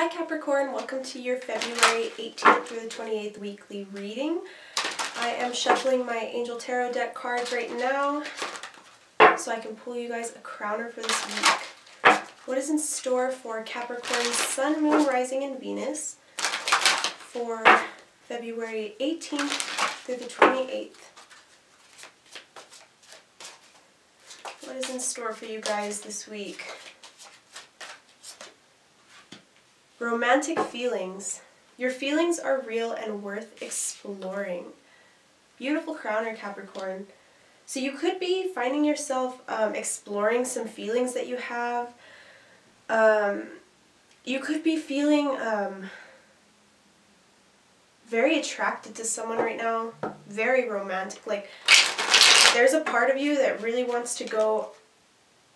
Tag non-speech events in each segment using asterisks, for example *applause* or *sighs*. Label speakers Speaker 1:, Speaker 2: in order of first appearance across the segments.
Speaker 1: Hi Capricorn, welcome to your February 18th through the 28th weekly reading. I am shuffling my Angel Tarot deck cards right now so I can pull you guys a crowner for this week. What is in store for Capricorn's Sun, Moon, Rising, and Venus for February 18th through the 28th? What is in store for you guys this week? Romantic feelings. Your feelings are real and worth exploring. Beautiful crowner, Capricorn. So you could be finding yourself um, exploring some feelings that you have. Um, you could be feeling um, very attracted to someone right now. Very romantic. Like, there's a part of you that really wants to go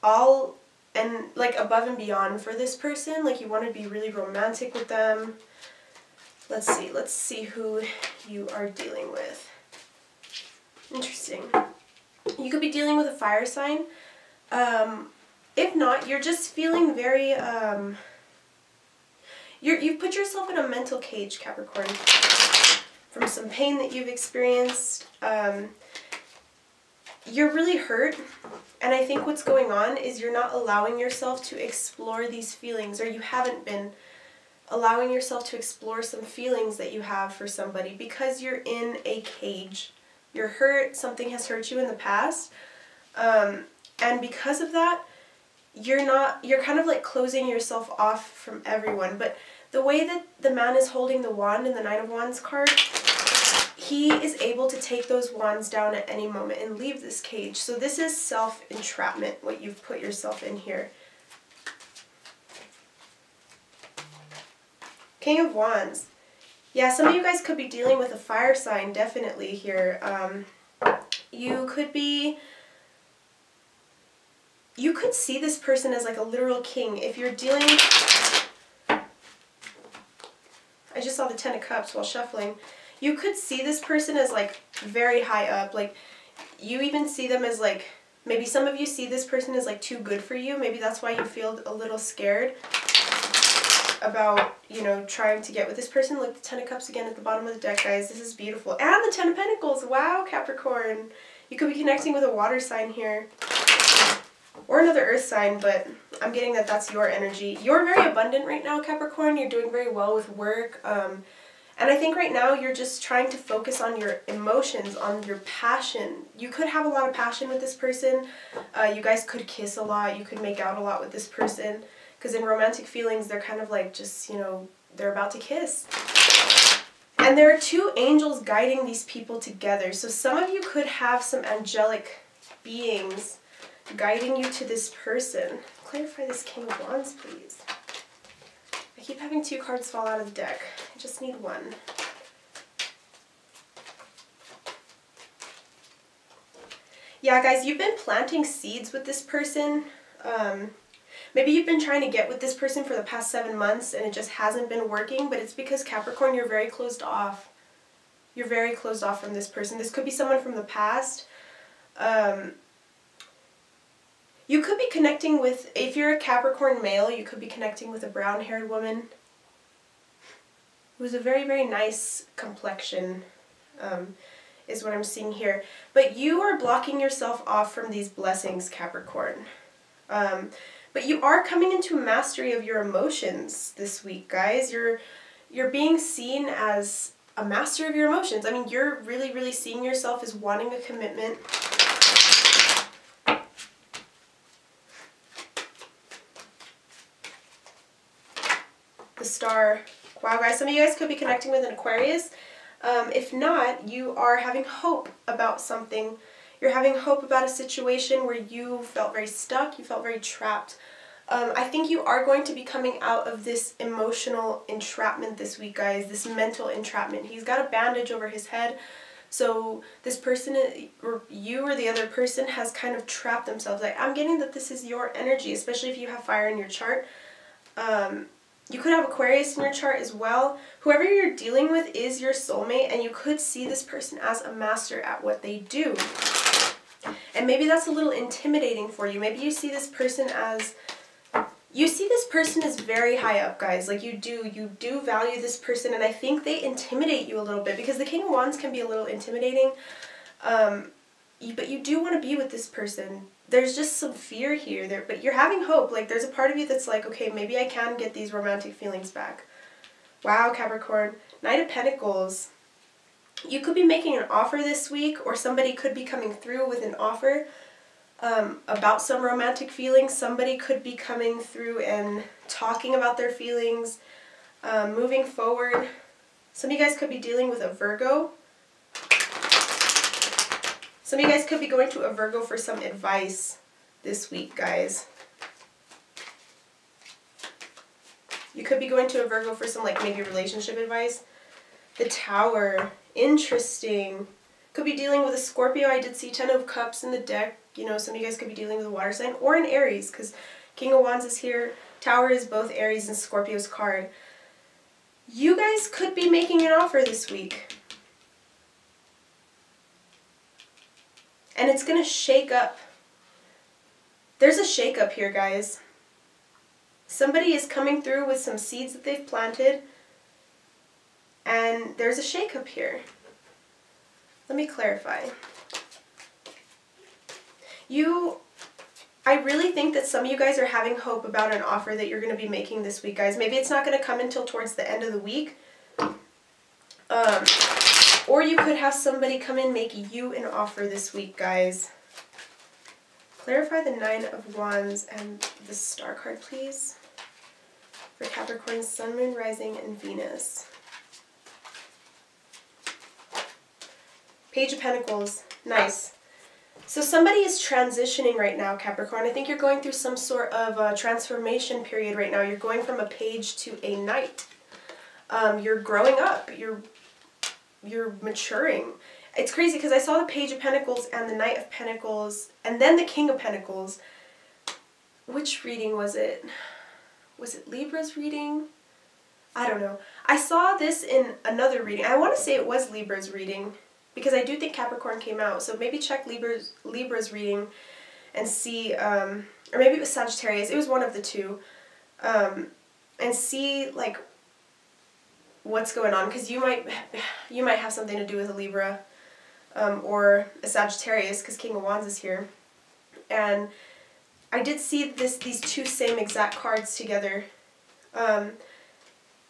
Speaker 1: all and like above and beyond for this person. Like you want to be really romantic with them. Let's see. Let's see who you are dealing with. Interesting. You could be dealing with a fire sign. Um, if not, you're just feeling very, um, you're, you've put yourself in a mental cage, Capricorn, from some pain that you've experienced. Um, you're really hurt and I think what's going on is you're not allowing yourself to explore these feelings, or you haven't been allowing yourself to explore some feelings that you have for somebody because you're in a cage. You're hurt, something has hurt you in the past, um, and because of that, you're not, you're kind of like closing yourself off from everyone. But the way that the man is holding the wand in the Nine of Wands card, he is able to take those wands down at any moment and leave this cage. So this is self-entrapment, what you've put yourself in here. King of Wands. Yeah, some of you guys could be dealing with a fire sign, definitely, here. Um, you could be... You could see this person as like a literal king. If you're dealing... I just saw the Ten of Cups while shuffling you could see this person as like very high up. Like you even see them as like maybe some of you see this person as like too good for you. Maybe that's why you feel a little scared about, you know, trying to get with this person. Look, the Ten of Cups again at the bottom of the deck, guys. This is beautiful. And the Ten of Pentacles. Wow, Capricorn. You could be connecting with a water sign here. Or another earth sign, but I'm getting that that's your energy. You're very abundant right now, Capricorn. You're doing very well with work. Um, and I think right now you're just trying to focus on your emotions, on your passion. You could have a lot of passion with this person. Uh, you guys could kiss a lot. You could make out a lot with this person. Because in romantic feelings, they're kind of like just, you know, they're about to kiss. And there are two angels guiding these people together. So some of you could have some angelic beings guiding you to this person. Clarify this King of Wands, please. I keep having two cards fall out of the deck I just need one. Yeah, guys, you've been planting seeds with this person. Um, maybe you've been trying to get with this person for the past seven months and it just hasn't been working, but it's because Capricorn, you're very closed off. You're very closed off from this person. This could be someone from the past. Um, you could be connecting with, if you're a Capricorn male, you could be connecting with a brown-haired woman. who's a very, very nice complexion, um, is what I'm seeing here. But you are blocking yourself off from these blessings, Capricorn. Um, but you are coming into mastery of your emotions this week, guys. You're, you're being seen as a master of your emotions. I mean, you're really, really seeing yourself as wanting a commitment. The star Wow, guys, some of you guys could be connecting with an Aquarius. Um, if not, you are having hope about something. You're having hope about a situation where you felt very stuck, you felt very trapped. Um, I think you are going to be coming out of this emotional entrapment this week, guys, this mental entrapment. He's got a bandage over his head. So this person, or you or the other person, has kind of trapped themselves. Like, I'm getting that this is your energy, especially if you have fire in your chart. Um, you could have Aquarius in your chart as well. Whoever you're dealing with is your soulmate and you could see this person as a master at what they do. And maybe that's a little intimidating for you. Maybe you see this person as you see this person is very high up, guys. Like you do, you do value this person, and I think they intimidate you a little bit because the King of Wands can be a little intimidating. Um, but you do want to be with this person. There's just some fear here, there, but you're having hope. Like there's a part of you that's like, okay, maybe I can get these romantic feelings back. Wow, Capricorn. Knight of Pentacles. You could be making an offer this week, or somebody could be coming through with an offer um, about some romantic feelings. Somebody could be coming through and talking about their feelings, um, moving forward. Some of you guys could be dealing with a Virgo. Some of you guys could be going to a Virgo for some advice this week, guys. You could be going to a Virgo for some, like, maybe relationship advice. The Tower. Interesting. Could be dealing with a Scorpio. I did see Ten of Cups in the deck. You know, some of you guys could be dealing with a water sign. Or an Aries, because King of Wands is here. Tower is both Aries and Scorpio's card. You guys could be making an offer this week. And it's going to shake up. There's a shake up here, guys. Somebody is coming through with some seeds that they've planted. And there's a shake up here. Let me clarify. You, I really think that some of you guys are having hope about an offer that you're going to be making this week, guys. Maybe it's not going to come until towards the end of the week. Um, or you could have somebody come in make you an offer this week, guys. Clarify the Nine of Wands and the Star card, please. For Capricorn, Sun, Moon, Rising, and Venus. Page of Pentacles. Nice. So somebody is transitioning right now, Capricorn. I think you're going through some sort of transformation period right now. You're going from a page to a knight. Um, you're growing up. You're you're maturing. It's crazy because I saw the Page of Pentacles and the Knight of Pentacles and then the King of Pentacles. Which reading was it? Was it Libra's reading? I don't know. I saw this in another reading. I want to say it was Libra's reading because I do think Capricorn came out. So maybe check Libra's, Libra's reading and see, um, or maybe it was Sagittarius. It was one of the two. Um, and see like what's going on because you might *sighs* you might have something to do with a Libra um, or a Sagittarius because King of Wands is here. And I did see this these two same exact cards together. Um,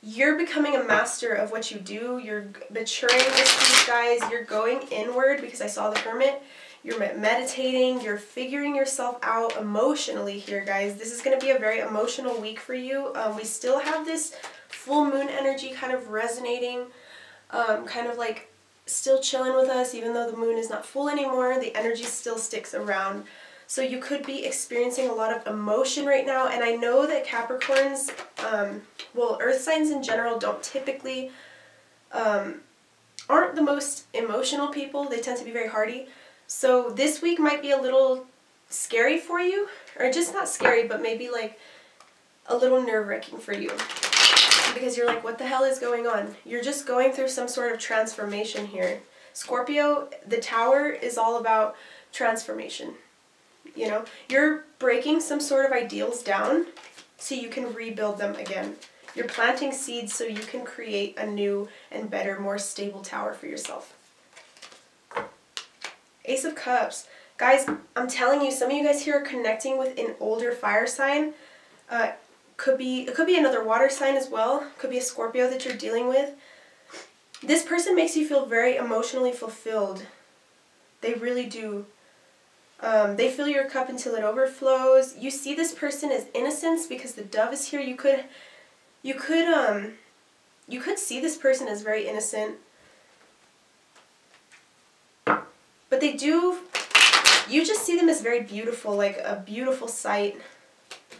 Speaker 1: you're becoming a master of what you do. You're maturing with these guys. You're going inward because I saw the Hermit. You're meditating. You're figuring yourself out emotionally here, guys. This is going to be a very emotional week for you. Um, we still have this full moon energy kind of resonating, um, kind of like still chilling with us even though the moon is not full anymore. The energy still sticks around. So you could be experiencing a lot of emotion right now. And I know that Capricorns, um, well, earth signs in general don't typically, um, aren't the most emotional people. They tend to be very hardy. So this week might be a little scary for you. Or just not scary, but maybe like a little nerve-wracking for you. Because you're like, what the hell is going on? You're just going through some sort of transformation here. Scorpio, the tower is all about transformation. You know, you're breaking some sort of ideals down so you can rebuild them again. You're planting seeds so you can create a new and better, more stable tower for yourself. Ace of Cups. Guys, I'm telling you, some of you guys here are connecting with an older fire sign. Uh, could be It could be another water sign as well. Could be a Scorpio that you're dealing with. This person makes you feel very emotionally fulfilled. They really do. Um, they fill your cup until it overflows. You see this person as innocence because the dove is here. You could, you could, um, you could see this person as very innocent. But they do, you just see them as very beautiful, like a beautiful sight.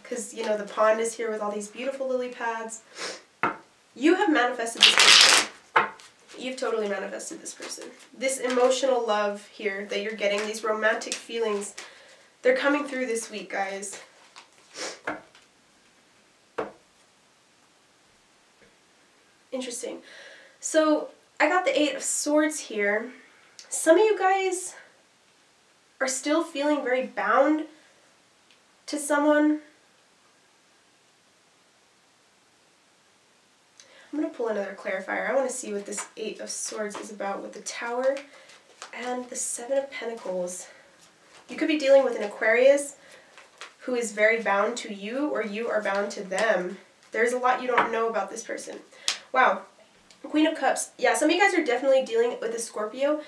Speaker 1: Because, you know, the pond is here with all these beautiful lily pads. You have manifested this person. You've totally manifested this person. This emotional love here that you're getting, these romantic feelings, they're coming through this week, guys. Interesting. So, I got the Eight of Swords here. Some of you guys are still feeling very bound to someone. I'm going to pull another clarifier. I want to see what this Eight of Swords is about with the Tower and the Seven of Pentacles. You could be dealing with an Aquarius who is very bound to you or you are bound to them. There's a lot you don't know about this person. Wow. Queen of Cups. Yeah, some of you guys are definitely dealing with a Scorpio.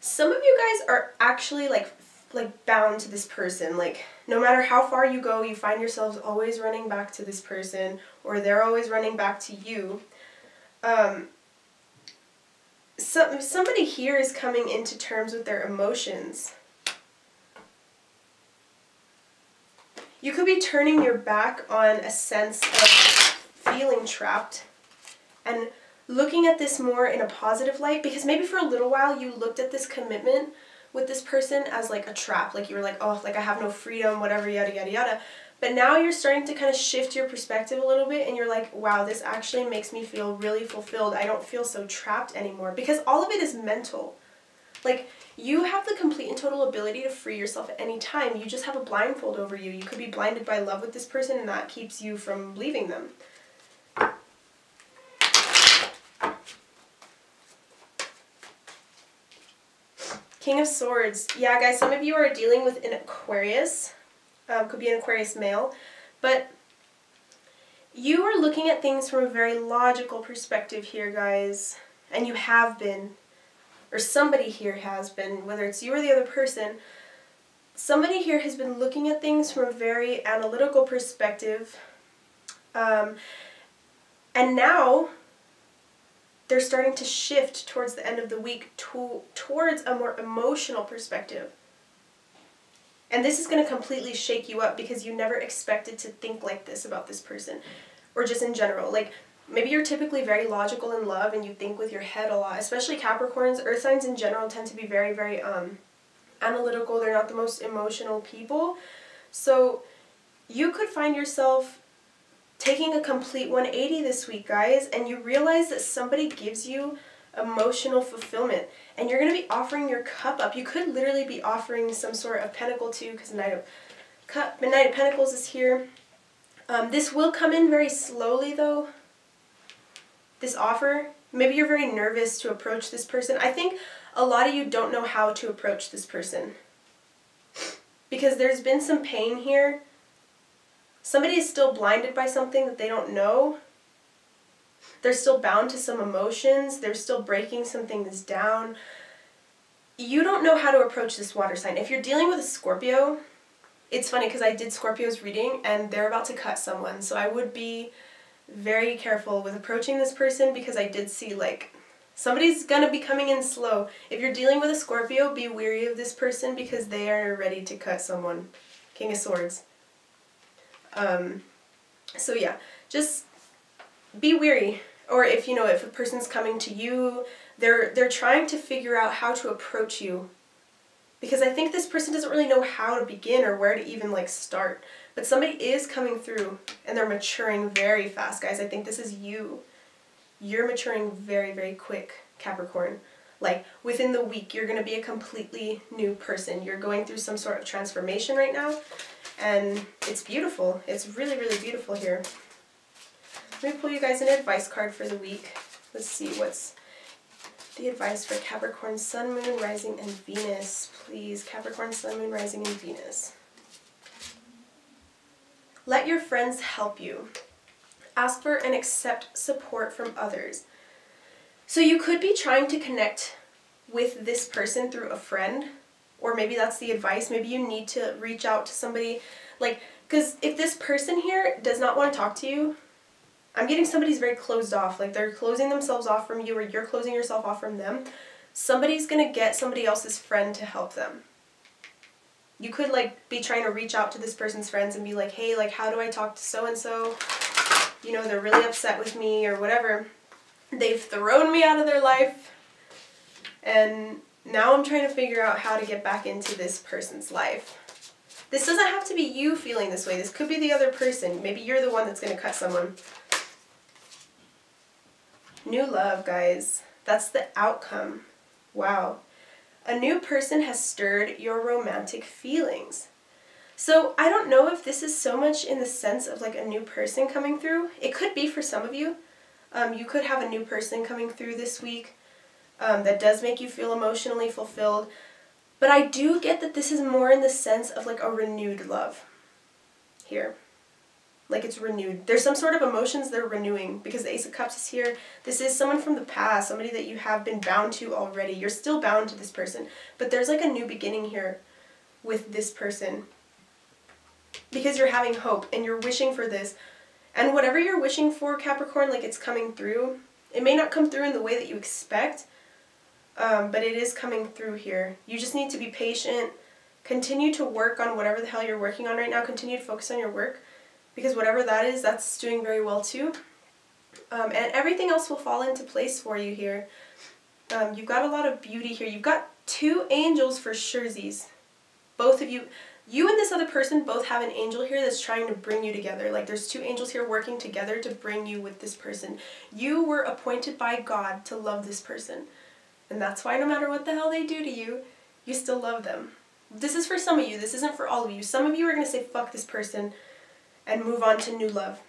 Speaker 1: Some of you guys are actually like like bound to this person. Like no matter how far you go, you find yourselves always running back to this person or they're always running back to you. Um, some, somebody here is coming into terms with their emotions. You could be turning your back on a sense of feeling trapped and looking at this more in a positive light because maybe for a little while you looked at this commitment with this person as like a trap. Like you were like, oh, like I have no freedom, whatever, yada, yada, yada. But now you're starting to kind of shift your perspective a little bit and you're like, wow, this actually makes me feel really fulfilled. I don't feel so trapped anymore because all of it is mental. Like you have the complete and total ability to free yourself at any time. You just have a blindfold over you. You could be blinded by love with this person and that keeps you from leaving them. King of Swords. Yeah, guys, some of you are dealing with an Aquarius. Um, could be an Aquarius male. But you are looking at things from a very logical perspective here, guys. And you have been. Or somebody here has been, whether it's you or the other person. Somebody here has been looking at things from a very analytical perspective. Um, and now they're starting to shift towards the end of the week to, towards a more emotional perspective. And this is going to completely shake you up because you never expected to think like this about this person or just in general. Like maybe you're typically very logical in love and you think with your head a lot, especially Capricorns. Earth signs in general tend to be very, very um, analytical. They're not the most emotional people. So you could find yourself taking a complete 180 this week, guys, and you realize that somebody gives you emotional fulfillment and you're going to be offering your cup up. You could literally be offering some sort of pentacle too because the Knight of Cup, the Knight of Pentacles is here. Um, this will come in very slowly though, this offer. Maybe you're very nervous to approach this person. I think a lot of you don't know how to approach this person because there's been some pain here somebody is still blinded by something that they don't know. They're still bound to some emotions. They're still breaking some things down. You don't know how to approach this water sign. If you're dealing with a Scorpio, it's funny because I did Scorpio's reading and they're about to cut someone. So I would be very careful with approaching this person because I did see like somebody's gonna be coming in slow. If you're dealing with a Scorpio, be weary of this person because they are ready to cut someone. King of Swords. Um, so yeah, just be weary. Or if you know if a person's coming to you, they're they're trying to figure out how to approach you. Because I think this person doesn't really know how to begin or where to even like start. But somebody is coming through and they're maturing very fast, guys. I think this is you. You're maturing very, very quick, Capricorn. Like within the week, you're going to be a completely new person. You're going through some sort of transformation right now and it's beautiful. It's really, really beautiful here. Let me pull you guys an advice card for the week. Let's see what's the advice for Capricorn, Sun, Moon, Rising, and Venus. Please, Capricorn, Sun, Moon, Rising, and Venus. Let your friends help you. Ask for and accept support from others. So you could be trying to connect with this person through a friend or maybe that's the advice. Maybe you need to reach out to somebody. Like, because if this person here does not want to talk to you, I'm getting somebody's very closed off. Like, they're closing themselves off from you, or you're closing yourself off from them. Somebody's to get somebody else's friend to help them. You could, like, be trying to reach out to this person's friends and be like, hey, like, how do I talk to so and so? You know, they're really upset with me, or whatever. They've thrown me out of their life. And now I'm trying to figure out how to get back into this person's life. This doesn't have to be you feeling this way. This could be the other person. Maybe you're the one that's going to cut someone. New love, guys. That's the outcome. Wow. A new person has stirred your romantic feelings. So I don't know if this is so much in the sense of like a new person coming through. It could be for some of you. Um, you could have a new person coming through this week um, that does make you feel emotionally fulfilled. But I do get that this is more in the sense of like a renewed love here. Like it's renewed. There's some sort of emotions that are renewing because the Ace of Cups is here. This is someone from the past, somebody that you have been bound to already. You're still bound to this person, but there's like a new beginning here with this person because you're having hope and you're wishing for this. And whatever you're wishing for, Capricorn, like it's coming through. It may not come through in the way that you expect, um, but it is coming through here. You just need to be patient. Continue to work on whatever the hell you're working on right now. Continue to focus on your work because whatever that is, that's doing very well too. Um, and everything else will fall into place for you here. Um, you've got a lot of beauty here. You've got two angels for surezies. Both of you, you and this other person both have an angel here that's trying to bring you together. Like there's two angels here working together to bring you with this person. You were appointed by God to love this person. And that's why no matter what the hell they do to you, you still love them. This is for some of you. This isn't for all of you. Some of you are going to say, fuck this person and move on to new love.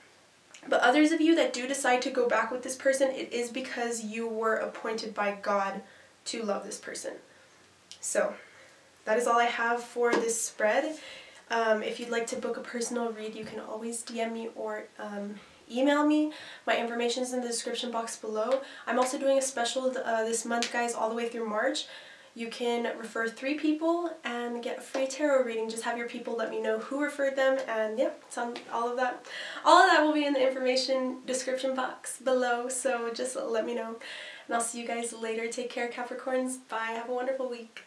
Speaker 1: But others of you that do decide to go back with this person, it is because you were appointed by God to love this person. So, that is all I have for this spread. Um, if you'd like to book a personal read, you can always DM me or um, email me. My information is in the description box below. I'm also doing a special uh, this month, guys, all the way through March. You can refer three people and get a free tarot reading. Just have your people let me know who referred them and yeah, it's on all of that. All of that will be in the information description box below, so just let me know. And I'll see you guys later. Take care, Capricorns. Bye. Have a wonderful week.